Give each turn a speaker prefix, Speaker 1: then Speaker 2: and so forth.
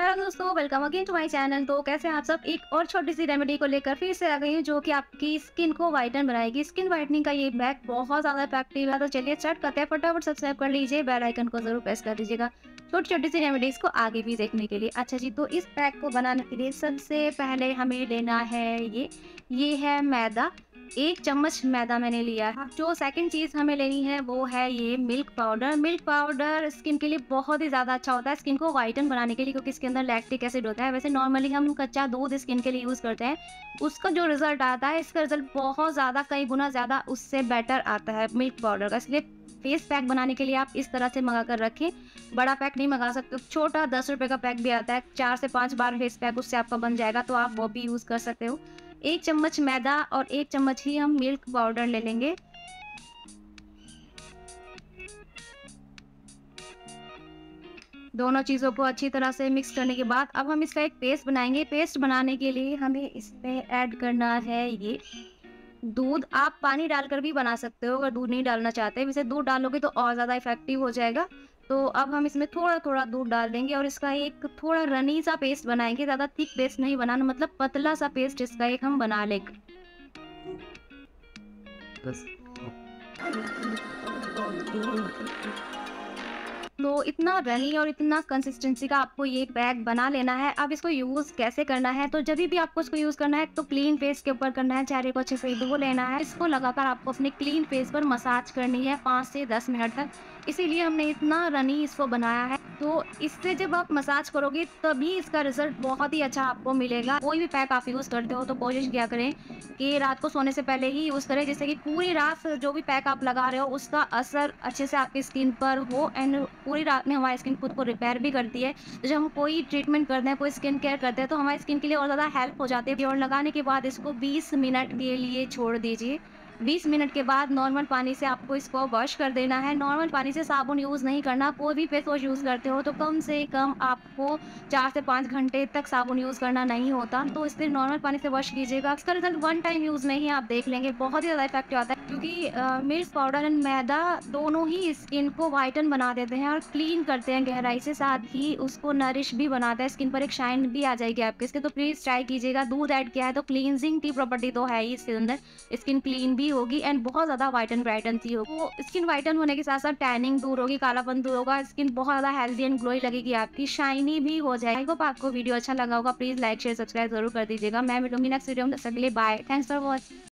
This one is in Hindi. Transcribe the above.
Speaker 1: हेलो दोस्तों welcome again to my channel तो कैसे आप सब? एक और छोटी सी रेमेडी को लेकर फिर से आ गई हूँ, जो कि आपकी स्किन को वाइटन बनाएगी। स्किन वाइटनिंग का ये बैग बहुत ज़्यादा इफ़ेक्टिव है। तो चलिए स्टार्ट करते हैं। फटाफट सब्सक्राइब कर लीजिए बेल आइकन को ज़रूर प्रेस कर दीजिएगा। छोटी छोटी सी रेमेडीज को आगे भी देखने के लिए। अच्छा जी तो इस पैक को बनाने के लिए सबसे पहले हमें लेना है ये। ये है मैदा। एक चम्मच मैदा मैंने लिया है। जो सेकंड चीज़ हमें लेनी है, वो है ये milk powder milk powder skin के लिए बहुत ही ज़्यादा अच्छा होता है स्किन को वाइटन बनाने के लिए, क्योंकि इसके अंदर लैक्टिक एसिड होता है। वैसे नॉर्मली हम कच्चा दूध स्किन के लिए यूज़ करते हैं। उसका जो रिज़ल्ट आता है, इसका रिज़ल्ट बहुत ज़्यादा, कई गुना ज़्यादा उससे बेटर आता है मिल्क पाउडर का। इसलिए फेस पैक बनाने के लिए आप इस तरह से मंगा कर रखें। बड़ा पैक नहीं मंगा सकते, छोटा दस रुपये का पैक भी आता है। चार से पाँच बार फेस पैक उससे आपका बन जाएगा तो आप वो भी यूज़ कर सकते हो। एक चम्मच मैदा और एक चम्मच ही हम मिल्क पाउडर ले लेंगे। दोनों चीज़ों को अच्छी तरह से मिक्स करने के बाद अब हम इसका एक पेस्ट बनाएँगे। पेस्ट बनाने के लिए हमें इसमें ऐड करना है ये दूध। आप पानी डालकर भी बना सकते हो, अगर दूध नहीं डालना चाहते, वैसे दूध डालोगे तो और ज़्यादा इफ़ेक्टिव हो जाएगा। तो अब हम इसमें थोड़ा थोड़ा दूध डाल देंगे और इसका एक थोड़ा रनी सा पेस्ट बनाएँगे, ज़्यादा थिक पेस्ट नहीं बनाना मतलब पतला सा पेस्ट इसका एक हम बना लेंगे तो इतना रनी और इतना कंसिस्टेंसी का आपको ये पैक बना लेना है। अब इसको यूज़ कैसे करना है? तो जब भी आपको इसको यूज़ करना है तो क्लीन फेस के ऊपर करना है। चेहरे को अच्छे से धो लेना है। इसको लगाकर आपको अपने क्लीन फेस पर मसाज करनी है पाँच से दस मिनट तक। इसीलिए हमने इतना रनी इसको बनाया है। तो इससे जब आप मसाज करोगे, तभी इसका रिज़ल्ट बहुत ही अच्छा आपको मिलेगा। कोई भी पैक आप यूज़ करते हो तो कोशिश किया करें कि रात को सोने से पहले ही यूज़ करें। जिससे कि पूरी रात जो भी पैक आप लगा रहे हो, उसका असर अच्छे से आपकी स्किन पर हो एंड पूरी रात में हमारी स्किन खुद को रिपेयर भी करती है। तो जब हम कोई ट्रीटमेंट करते हैं, कोई स्किन केयर करते हैं तो हमारी स्किन के लिए और ज़्यादा हेल्प हो जाती है। और लगाने के बाद इसको बीस मिनट के लिए छोड़ दीजिए। 20 मिनट के बाद नॉर्मल पानी से आपको इसको वॉश कर देना है। नॉर्मल पानी से साबुन यूज़ नहीं करना, कोई भी फेस वॉश यूज़ करते हो तो कम से कम आपको चार से पाँच घंटे तक साबुन यूज़ करना नहीं होता। तो इसलिए नॉर्मल पानी से वॉश कीजिएगा। इसका रिज़ल्ट वन टाइम यूज़ नहीं है, आप देख लेंगे, बहुत ही ज़्यादा इफ़ेक्टिव आता है। क्योंकि मिर्च पाउडर एंड मैदा दोनों ही स्किन को वाइटन बना देते हैं और क्लीन करते हैं गहराई से, साथ ही उसको नरिश भी बनाता है। स्किन पर एक शाइन भी आ जाएगी आपके इसके। तो प्लीज़ ट्राई कीजिएगा, दूध ऐड किया है तो क्लीनजिंग की प्रॉपर्टी तो है ही इसके अंदर। स्किन क्लीन भी होगी एंड बहुत ज़्यादा व्हाइट एंड ब्राइटन सी होगी। तो स्किन वाइटन होने के साथ साथ टैनिंग दूर होगी, कालापन दूर होगा स्किन बहुत ज़्यादा हेल्दी एंड ग्लोई लगेगी आपकी शाइनी भी हो जाएगी। होप आपको वीडियो अच्छा लगा होगा। प्लीज़ लाइक शेयर सब्सक्राइब ज़रूर कर दीजिएगा। मैं मिलूँगी नेक्स्ट वीडियो में लिए बाय थैंक्स फॉर वॉचिंग